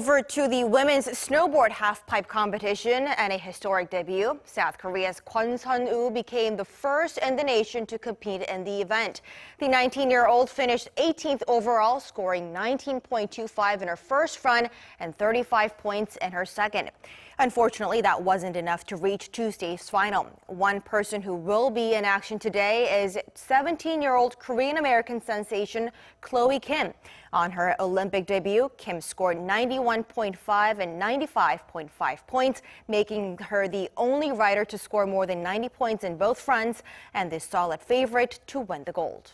Over to the women's snowboard halfpipe competition and a historic debut. South Korea's Kwon Sun-oo became the first in the nation to compete in the event. The 19-year-old finished 18th overall, scoring 19.25 in her first run and 35 points in her second. Unfortunately, that wasn't enough to reach Tuesday's final. One person who will be in action today is 17-year-old Korean-American sensation Chloe Kim. On her Olympic debut, Kim scored 91.5 and 95.5 points, making her the only rider to score more than 90 points in both fronts and the solid favorite to win the gold.